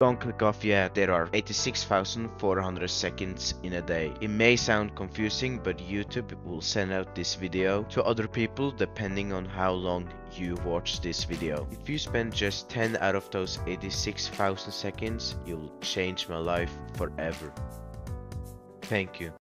Don't click off yet, there are 86,400 seconds in a day. It may sound confusing, but YouTube will send out this video to other people depending on how long you watch this video. If you spend just 10 out of those 86,000 seconds, you'll change my life forever. Thank you.